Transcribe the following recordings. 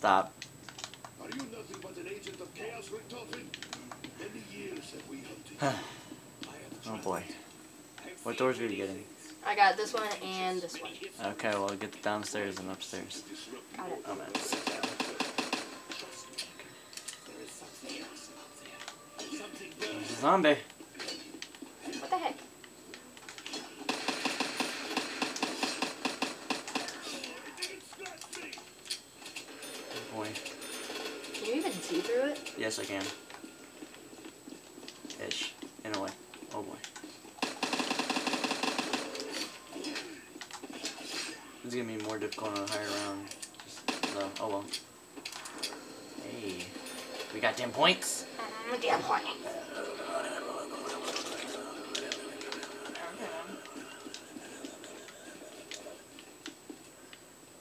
Stop. Are you nothing but an agent of chaos, Richtofen? Many years have we hunted. Oh, I Oh boy. What doors are you getting? I got this one and this one. Okay, well get the downstairs and upstairs. Got it. Oh man. There's zombie. What the heck? Oh boy. Can you even see through it? Yes, I can. Ish. In a way. Oh boy. It's gonna be more difficult on a higher round. Just, no. Oh well. Hey. We got 10 points. Mm, damn point.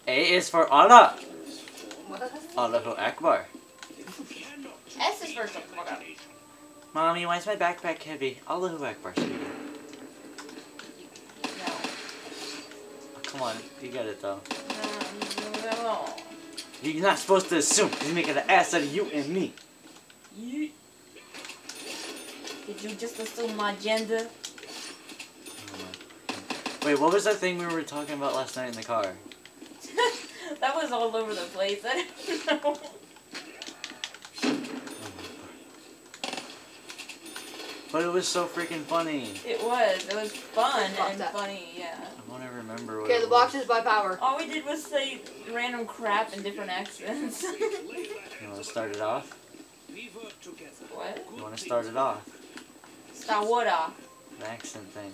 A is for Allah. What? Allahu Akbar. For something. Mommy, why is my backpack heavy? Allahu Akbar, sweetie. No. Oh, come on, you got it though. No. You're not supposed to assume. He's making an ass out of you and me. You. Did you just assume my gender? Mm-hmm. Wait, what was that thing we were talking about last night in the car? that was all over the place. I don't know. But it was so freaking funny. It was. It was fun and that. funny, yeah. I want to remember what Okay, it the was. box is by power. All we did was say random crap in different accents. You want to start it off? what? You want to start it off? Star Water. The accent thing.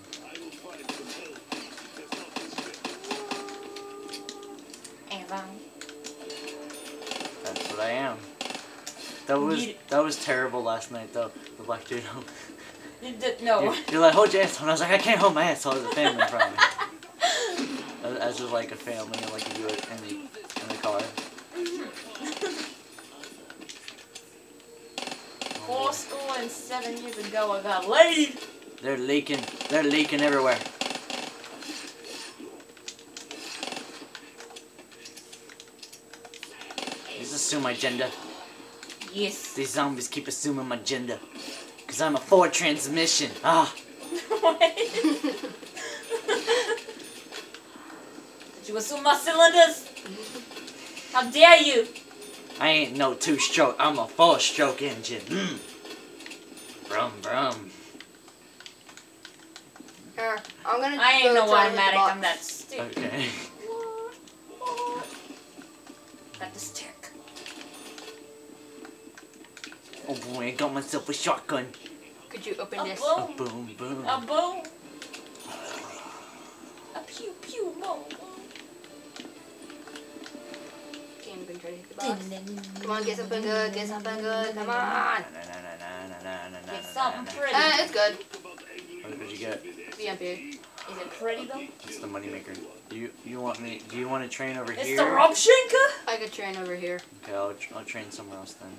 Ava. Um, That's what I am. That was that was terrible last night though. The black dude. You did, no. You're, you're like hold your asshole. And I was like I can't hold my asshole as a family in front of me. As, just like a family, like you do it in the in the car. Four score and seven years ago, I got laid. They're leaking. They're leaking everywhere. Just assume my gender. Yes. These zombies keep assuming my gender. Cause I'm a Ford transmission. Ah. what? Did you assume my cylinders? How dare you? I ain't no two stroke. I'm a four stroke engine. Mm. Brum brum. Here, I'm gonna. I ain't no try to hit the automatic. I'm that stupid. Okay. Got this tick. Oh boy, I got myself a shotgun. Could you open A this? A boom. boom boom. A boom. A pew pew boom. Okay, I'm gonna try to hit the box. Come on, get something good. Get something good. Come on. Get something pretty. Uh, it's good. What did you get? VMP. Is it pretty though? It's the moneymaker. Do you you want me? Do you want to train over It's here? the Robshinka. I could train over here. Okay, I'll, I'll train somewhere else then.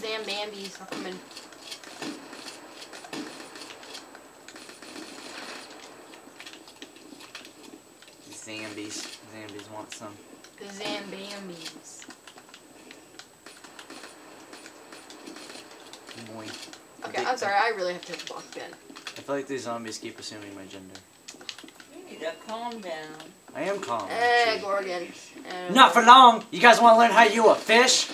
Zambambis are coming. Zambies. Zambies want some. The Zambambis. Boy. Okay, I'm sorry. I really have to hit the box again. I feel like these zombies keep assuming my gender. You need to calm down. I am calm. Eh, actually. Gorgon. Not for long. You guys want to learn how you a fish?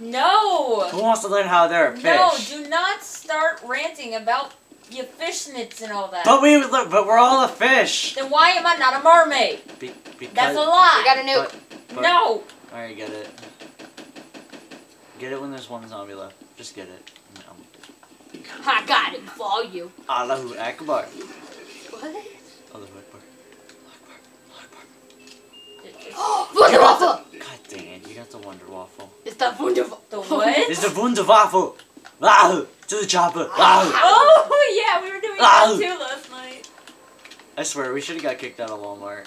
No. Who wants to learn how they're a fish? No, do not start ranting about your fishnets and all that. But we, look, but we're all a fish. then why am I not a mermaid? Be, because. That's a We lie. got a nuke. But, no. Alright, get it. Get it when there's one zombie left. Just get it. No. I got it for you. Allahu Akbar. What? Allahu Akbar. Wunderwaffle! God dang it, you got the Wonder Waffle. It's the wonderful. The what? It's the Wunderwaffel! Ah, to the chopper! Ah. Oh yeah, we were doing that too last night. I swear, we should have got kicked out of Walmart.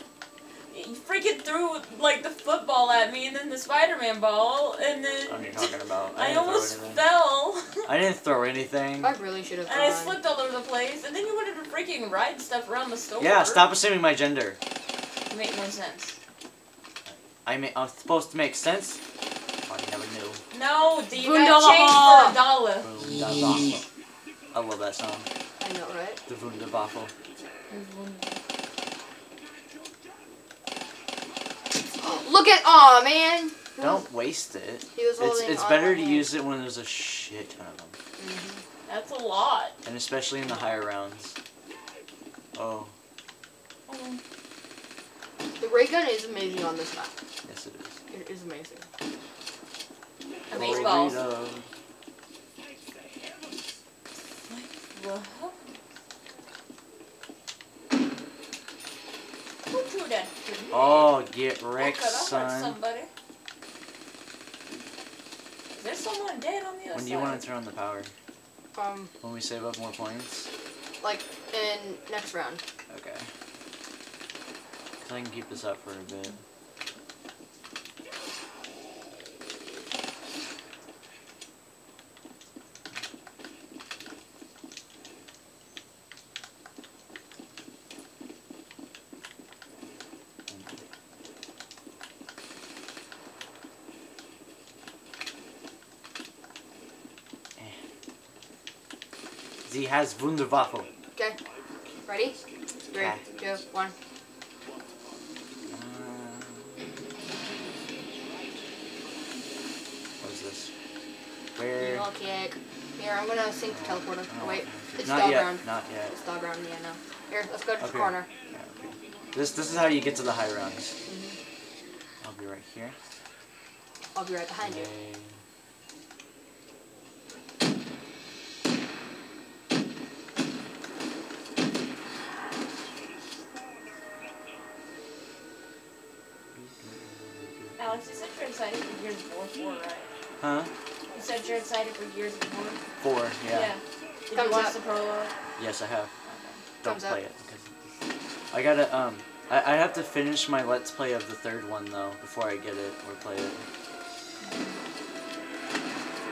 He freaking threw like the football at me and then the Spider-Man ball and then What are you talking about? I, didn't almost fell. I didn't throw anything. I really should have And I gone. slipped all over the place, and then you wanted to freaking ride stuff around the store. Yeah, stop assuming my gender. Make no sense. I mean, I'm supposed to make sense. I never knew. No, do you Wunderbaum. got change for a dollar? I love that song. I know, right? The Wunderwaffel. Look at, aw, man. Don't waste it. He was It's holding it's on better to hand. use it when there's a shit ton of them, mm-hmm. That's a lot. and especially in the higher rounds. Oh, The ray gun is amazing on this map. yes it is. It is amazing. Amaze balls. Burrito. Who threw that to me? Oh, get Oh, wrecked, could I hurt son. somebody? Is there someone dead on the other When side? do you want to turn on the power? Um, When we save up more points? like in next round. Okay. 'Cause I can keep this up for a bit. Sie has Wunderwaffel. Okay. Ready? Three, Okay. two, one. Uh, what is this? Where? Kick. Here, I'm gonna sink the teleporter. Oh, wait. It's not dog yet. round. Not yet. It's dog round, yeah, no. Here, let's go to the corner. Yeah, okay. This this is how you get to the high rounds. Mm-hmm. I'll be right here. I'll be right behind you. Alex, you said you're excited for Gears of 4, right? Huh? You said you're excited for Gears of War? Four. Yeah. Did Thumbs you watch up. the prologue? Yes, I have. Don't Thumbs up. play it because I gotta um. I, I have to finish my let's play of the third one though before I get it or play it.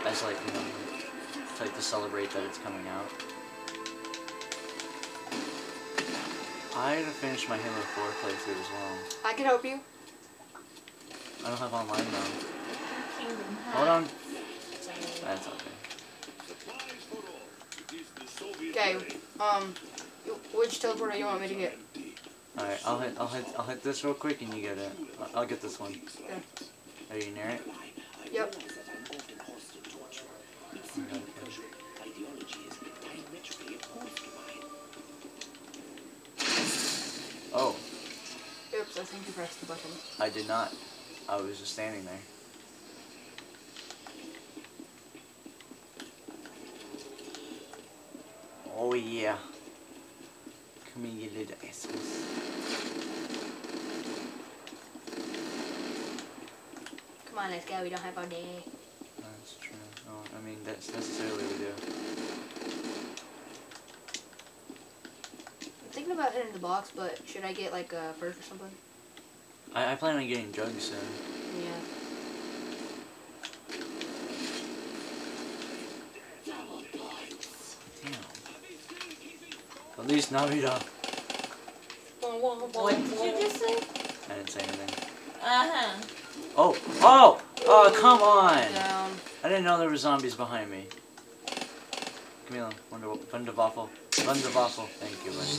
As like you know, to, like to celebrate that it's coming out. I gotta finish my Halo 4 playthrough as well. I can help you. I don't have online though. Kingdom Hold on. That's okay. Supplies for all. It is the Soviet Okay, um, which teleporter you want me to get? All right, I'll hit, I'll hit, I'll hit this real quick and you get it. I'll, I'll get this one. Are you near it? Yep. Okay. Oh, Oops, I think you pressed the button. I did not. Oh, I was just standing there. Oh yeah. Come here, you little assholes. Come on, let's go. We don't have all day. That's true. Oh, I mean, that's necessarily we do. I'm thinking about hitting the box, but should I get like a perk or something? I, I plan on getting drugs soon. Yeah. Damn. At least Navidad. What did you just say? I didn't say anything. Uh-huh. Oh! Oh! Oh, come on! Down. I didn't know there were zombies behind me. Come Camila, Wonder, Wunderwaffel. Wunderwaffel. Thank you, buddy.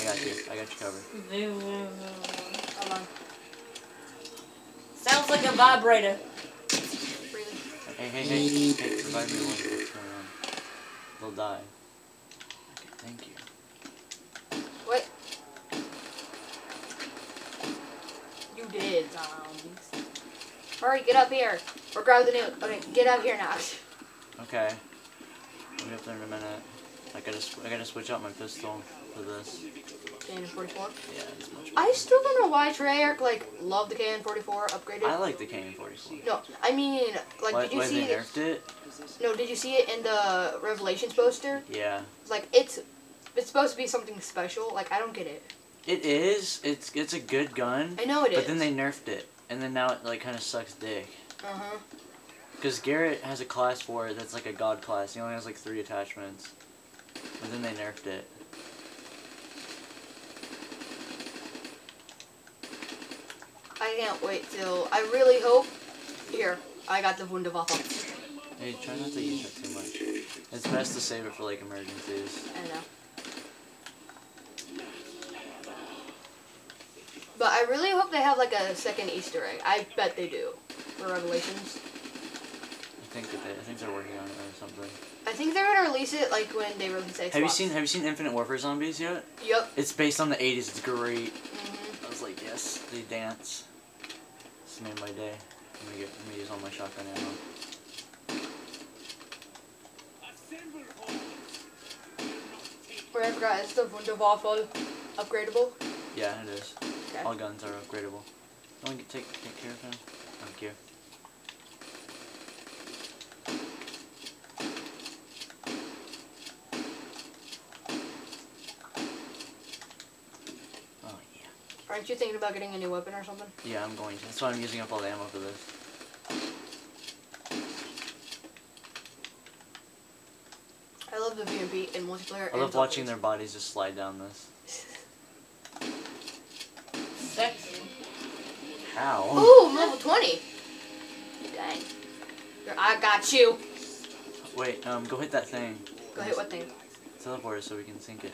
I got you. I got you covered. Hold on. Sounds like a vibrator. Hey, hey, hey. Hey, revive me one. What's going? They'll die. Okay, thank you. What? You did, zombies. Hurry, get up here. Or grab the nuke. Okay, get up here now. Okay. I'll be up there in a minute. I gotta, I gotta switch out my pistol for this. KN-44. Yeah, it's much I still don't know why Treyarch, like, loved the KN-44 upgraded. I like the KN-44. no, I mean, like, did you see they nerfed it? No, did you see it in the Revelations poster? Yeah. Like, it's it's supposed to be something special. Like, I don't get it. It is. It's it's a good gun. I know it is. but then they nerfed it, and then now it like kind of sucks dick. Uh huh. Because Garrett has a class for it that's like a god class. He only has like three attachments. But then they nerfed it. I can't wait till. I really hope. Here, I got the Wunderwaffe. Hey, try not to use it too much. It's best to save it for like emergencies. I know. But I really hope they have like a second Easter egg. I bet they do for Revelations. I think that they, I think they're working on it or something. I think they're gonna release it like when they release Xbox. Have you seen Have you seen Infinite Warfare Zombies yet? Yep. It's based on the 80s. It's great. hmm I was like, yes, they dance. This made my day. Let me get let me use all my shotgun ammo. Where I forgot, is the Wunderwaffe upgradable? Yeah, it is. Okay. All guns are upgradable. Don't get take take care of him. Thank you. Aren't you thinking about getting a new weapon or something? Yeah, I'm going to. That's why I'm using up all the ammo for this. I love the VMP in multiplayer. I love watching their bodies just slide down this. Sexy. How? Ooh, I'm level 20. Dang. I got you. Wait, um, go hit that thing. Go hit what thing? Teleport so we can sink it.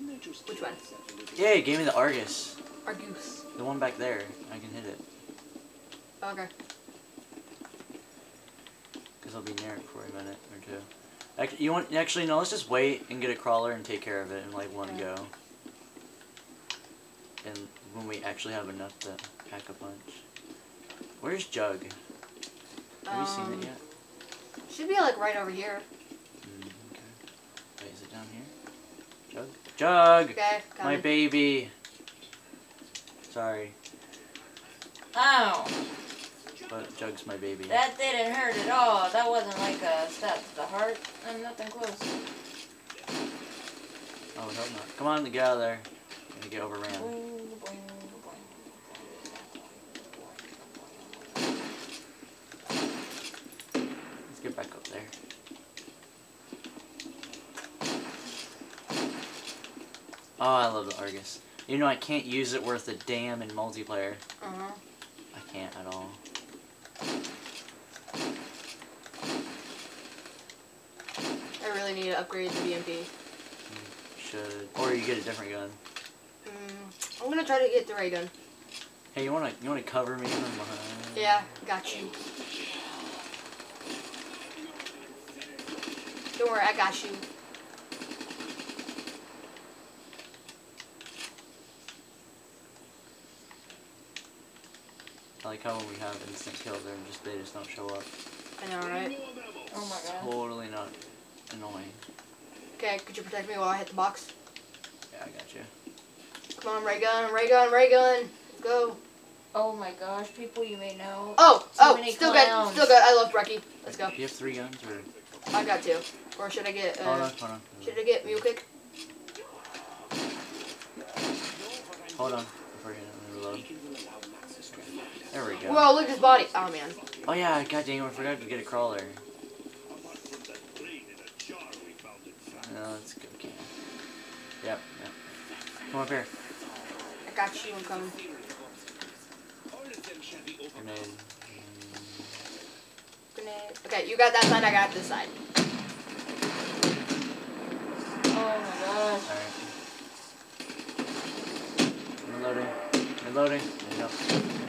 Which one? Yay, it gave me the Argus. Argus. The one back there. I can hit it. Okay. Because I'll be near it for a minute or two. Ac- You want actually no? Let's just wait and get a crawler and take care of it in like one Okay. go. And when we actually have enough to pack a bunch. Where's Jug? Have you seen Um, it yet? Should be like right over here. Mm, okay. Wait, is it down here? Jug? Jug! Okay. My baby. Sorry, Oh. but Jug's my baby. That didn't hurt at all. That wasn't like a stab to the heart. I'm nothing close. Oh, I hope not. Come on, get out of there. I'm gonna get overran. Boing, boing, Let's get back up there. Oh, I love the Argus. You know, I can't use it worth a damn in multiplayer. Uh-huh. I can't at all. I really need to upgrade the VMP. Should or you get a different gun. Mm, I'm gonna try to get the ray gun. Hey, you wanna you wanna cover me from behind? Yeah, got you. Don't worry, I got you. I like how when we have instant kills, they're just they just don't show up. I know, right? Oh my god. Totally not annoying. Okay, could you protect me while I hit the box? Yeah, I got you. Come on, ray gun, ray gun, ray gun. Go. Oh my gosh, people you may know. Oh, So oh, still clowns. good, still good. I love Brecci. Let's go. Do you have three guns or? I got two. Or should I get, hold uh, on, hold on. should I get mule kick? Hold on. Before you reload. There we go. Whoa, look at his body. Oh man. Oh yeah, god dang it, I forgot to get a crawler. Apart from that brain in a jar we found in France. No, let's go. Okay. Yep, yep. Come up here. I got you. I'm coming. All of them shall be over. Grenade. Grenade. Okay, you got that side. I got this side. Oh my gosh. Alright. Reloading. Reloading. There you go.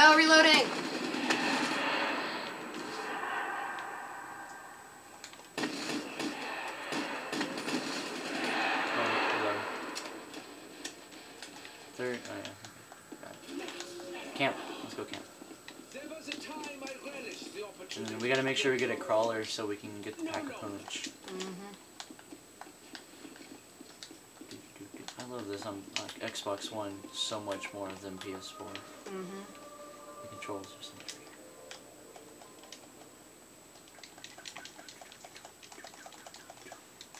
No, reloading. Third. Oh yeah. Camp. Let's go camp. There was a time I relished the And then we gotta make sure we get a crawler so we can get the pack a punch. Mm-hmm. I love this on like, Xbox One so much more than PS4. Mm-hmm. The controls or something.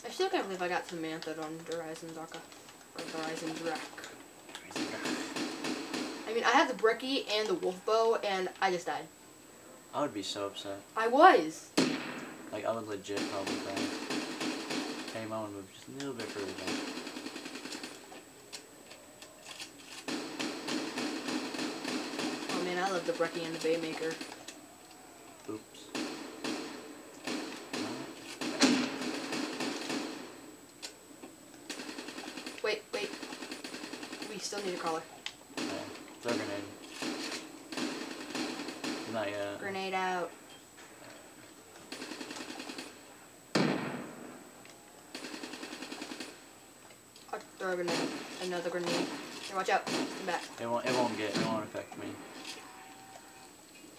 I still can't believe I got Samantha on Horizon Zaka. Or Horizon Drek. I mean, I had the Brecci and the Wolf Bow, and I just died. I would be so upset. I was. Like, I would legit probably die. Hey, my one move just a little bit further back. Love the Brecci and the Haymaker. Oops. Wait, wait. We still need a crawler. Yeah, throw a grenade. Not yet. Grenade out. I'll throw a grenade. Another grenade. Here, watch out. Come back. It won't. It won't get. It won't affect me.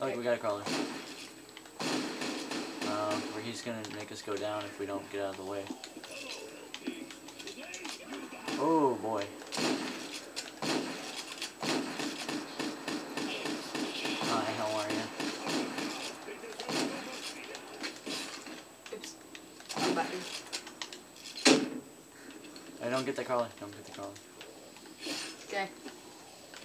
Look, we got a crawler. Uh, where he's gonna make us go down if we don't get out of the way. Oh boy. Hi, how are you? Oops. Come back. Hey, don't get the crawler. Don't get the crawler. Okay,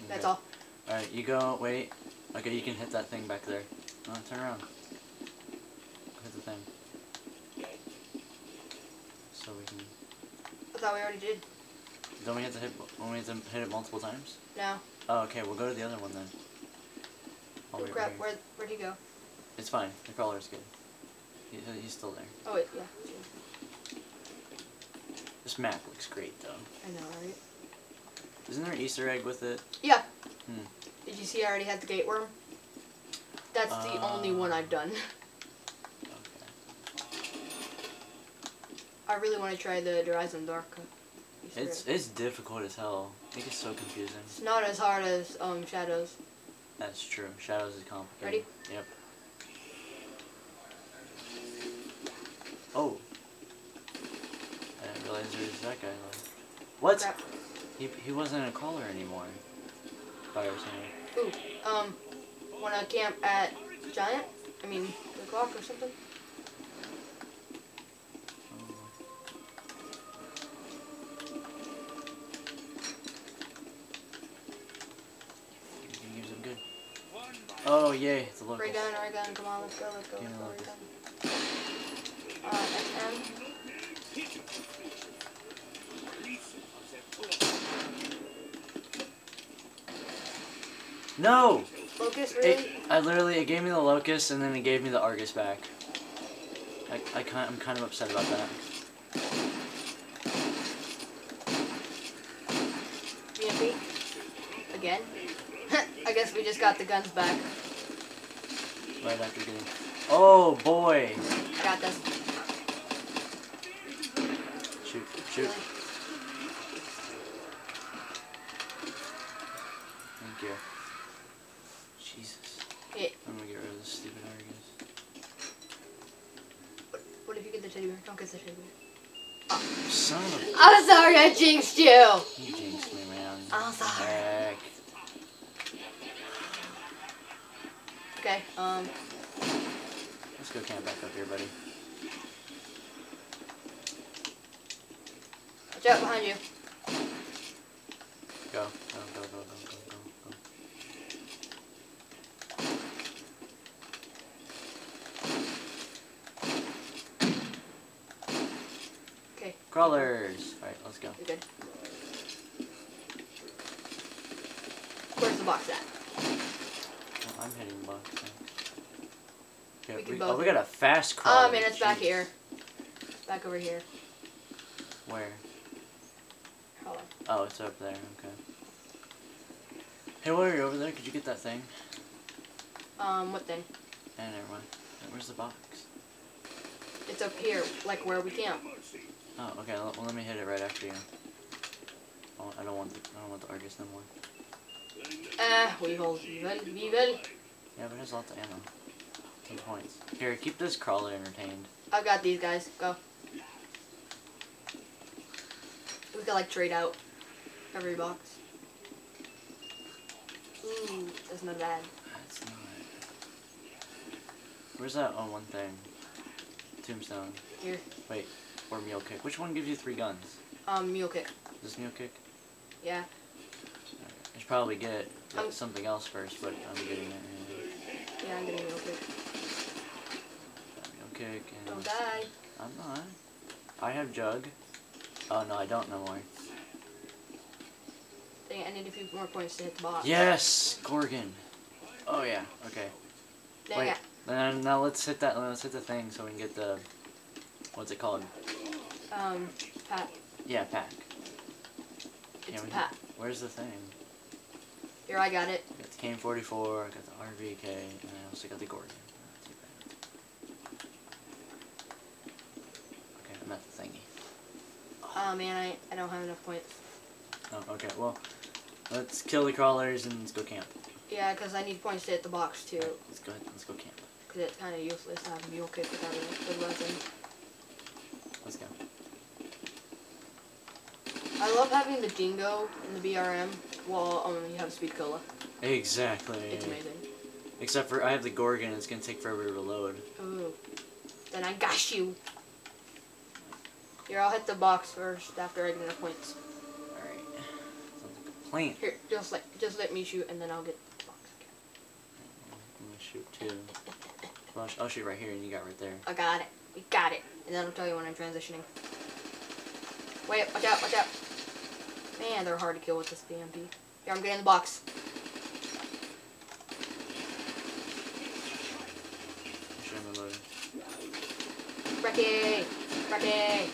that's Okay. all. Alright, you go. Wait. Okay, you can hit that thing back there. No, turn around. Hit the thing. So we can. I thought we already did. Don't we have to hit? Don't we have to hit it multiple times? No. Oh, okay. We'll go to the other one then. I'll Oh wait crap, right where, where'd he go? It's fine. The crawler's good. He, he's still there. Oh wait, yeah. This map looks great though. I know, right? Isn't there an Easter egg with it? Yeah. Hmm. Did you see I already had the gate worm? That's the only one I've done. Okay. I really want to try the Horizon Dark. Easter It's egg. it's difficult as hell. I think it's so confusing. It's not as hard as um Shadows. That's true. Shadows is complicated. Ready? Yep. Oh. I didn't realize there was that guy. Like. What? Crap. He, he wasn't a caller anymore. Ooh. Um. Wanna camp at Giant? I mean, the clock or something? You can use them good. Oh yay, it's a local. Ray gun, ray gun. Come on, let's go, let's go, Yeah, let's go. Ray gun. Uh, XM. No! Locus, It. I literally, it gave me the Locus and then it gave me the Argus back. I, I kind, I'm kind of upset about that. VMP? Again? I guess we just got the guns back. Right after getting. Oh boy! I got this. Shoot, shoot. Really? Thank you. Jesus. Yeah. I'm gonna get rid of this stupid Argus. What, what if you get the teddy bear? Don't get the teddy bear. Son of a. I'm sorry, I jinxed you. You jinxed me, man. I'm sorry. Heck. Okay. Um. Let's go camp back up here, buddy. Watch out behind you. Go. Go, go, go, go, go, go, go. Okay. Crawlers! Alright, let's go. You're good. Where's the box at? I'm hitting the box. Okay, We we, both oh, we got a fast crawler. Oh man, it's back here. Back over here. Where? Hold on. Oh, it's up there. Okay. Hey, while you're over there, could you get that thing? Um, what thing? Eh, never mind. Where's the box? It's up here, like where we camp. Oh, okay. Well, let me hit it right after you. I don't want the I don't want the Argus no more. Ah, we hold. We will. We will. Yeah, but it has lots of ammo. Ten points. Here, keep this crawler entertained. I've got these guys. Go. We could like trade out every box. Ooh, that's not bad. That's not. Where's that? Oh, one thing. Tombstone. Here. Wait. or mule kick? Which one gives you three guns? Um, mule kick. Is This mule kick? Yeah. I should probably get Um, something else first, but I'm getting it. Yeah. Yeah, I'm getting kick. Mule kick and Don't die. I'm not. I have jug. Oh no, I don't no more. Dang it, I need a few more points to hit the box. Yes, Gorgon. Oh yeah. Okay. Dang Wait. it. Then now let's hit that. Let's hit the thing so we can get the. What's it called? Um, Pat. Yeah, pack. It's Pat. Where's the thing? Here, I got it. I got the KN-44, I got the RVK, and I also got the Gorgon. Not too bad. Okay, I'm at the thingy. Oh man, I, I don't have enough points. Oh, okay, well, let's kill the crawlers and let's go camp. Yeah, because I need points to hit the box too. Alright, let's go ahead, let's go camp. Because it's kind of useless to have a mule kick without a good weapon. Let's go. I love having the dingo and the BRM while um, you have speed cola. Exactly. It's amazing. Except for I have the Gorgon, it's gonna take forever to reload. Ooh. Then I got you. Here, I'll hit the box first after I get enough points. Alright. Sounds like a plan. Here, just let just let me shoot and then I'll get the box. I'm gonna shoot two. Well, I'll, sh- I'll shoot right here and you got right there. I got it. We got it. And then I'll tell you when I'm transitioning. Wait, watch out, watch out. Man, they're hard to kill with this VMP. Here, I'm getting the box. Shoot him reloaded. Brecci! Brecci!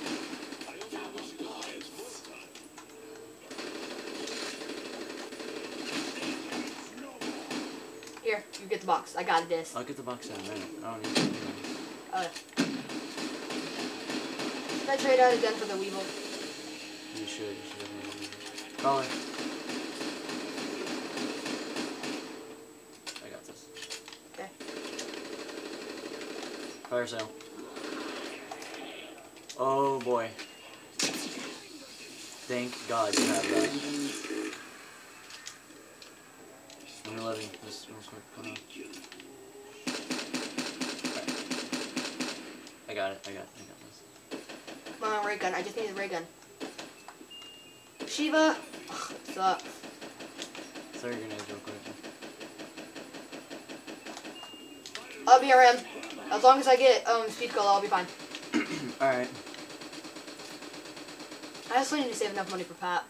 Here, you get the box. I got this. I'll get the box in a minute. I don't need to. Uh, should I trade out again for the Weevil? You should. You should Crawler. I got this. Okay. Fire sale. Oh boy. Thank God you have that. I'm reloading this real quick. Hold on. I got it. I got. It, I got this. Come on, ray gun. I just need a ray gun. Shiva! Sucks. Your grenades real quick. I'll be around. As long as I get um speed cola, I'll be fine. All right. I also need to save enough money for Pat.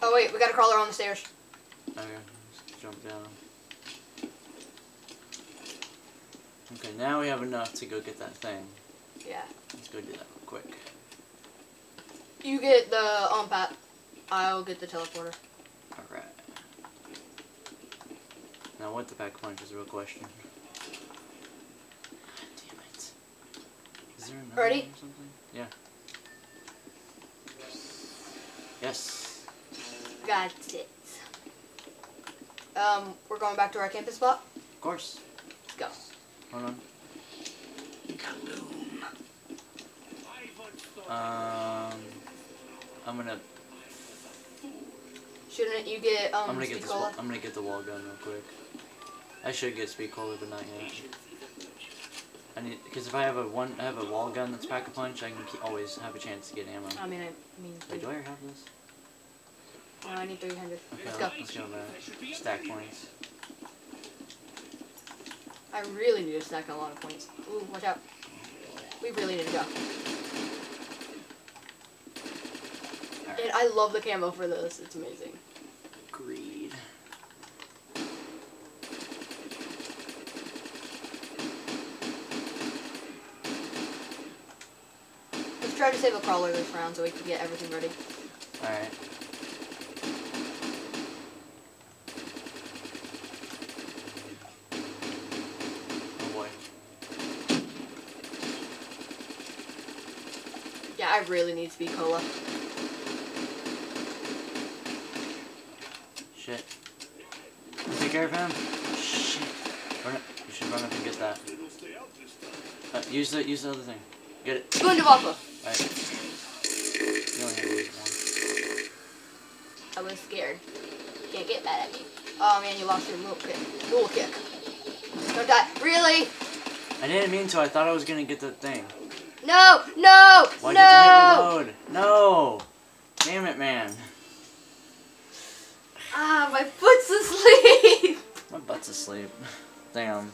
Oh wait, we got a crawler on the stairs. Okay. Jump down. Okay. Now we have enough to go get that thing. Yeah. Let's go do that real quick. You get the um Pat. I'll get the teleporter. Alright. Now what the pack punch is a real question. God damn it. Is there another Ready? one or something? Yeah. Yes. Got it. Um, we're going back to our campus spot. Of course. Let's go. Hold on. Um I'm gonna Shouldn't you get um I'm gonna get this wall, I'm gonna get the wall gun real quick. I should get speed cola but not yet. I need because if I have a one I have a wall gun that's pack a punch I can keep, always have a chance to get ammo. I mean, I, I mean, Wait, do I already have this? No, I need 300. Let's go. let's go. Stack points. I really need to stack a lot of points. Ooh, watch out. We really need to go. And I love the camo for this. It's amazing. Greed. Let's try to save a crawler this round so we can get everything ready. Alright. I really need to be cola. Shit. Take care of him. Shit. Run it. You should run up and get that. Uh, use the use the other thing. Get it. Go into Waffle. Alright. I was scared. Can't get mad at me. Oh man, you lost your mule kick. Mule kick. Don't die. Really? I didn't mean to. I thought I was gonna get the thing. No! No! Why no! No! Damn it, man. Ah, my foot's asleep. my butt's asleep. Damn.